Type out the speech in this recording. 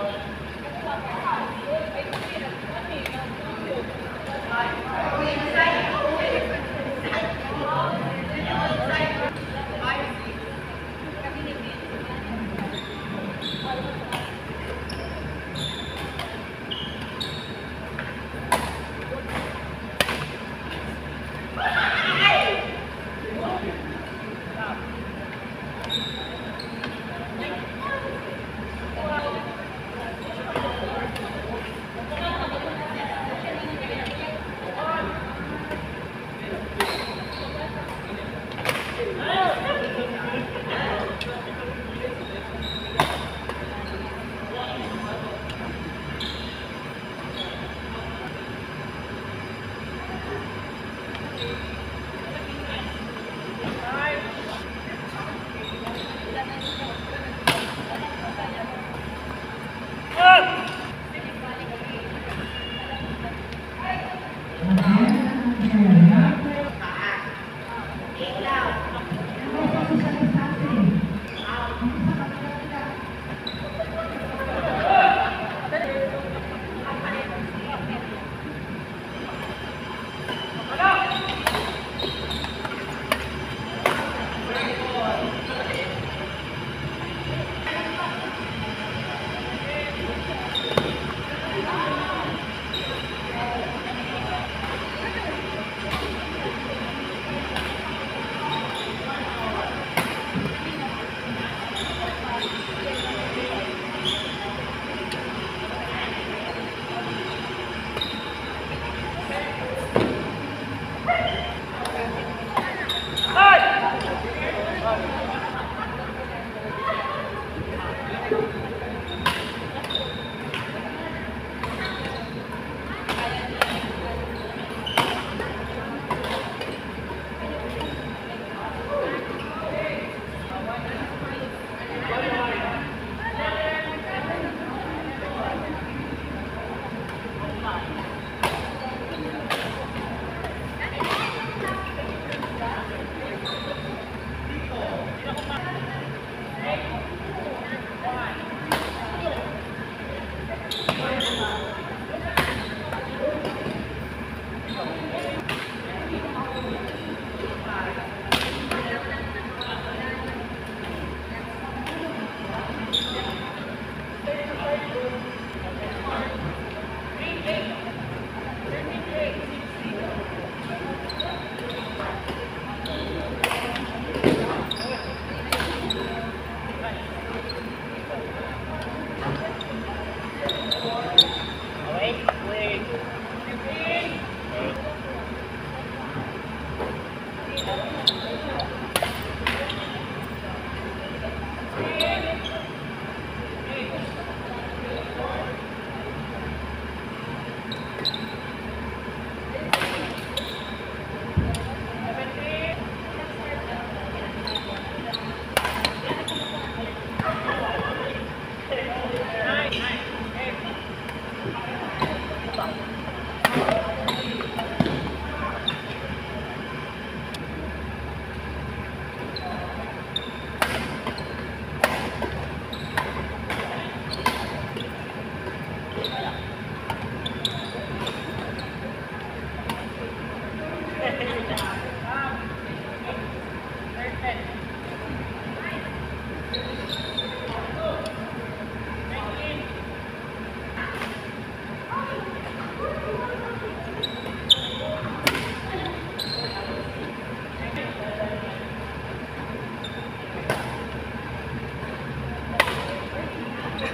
You.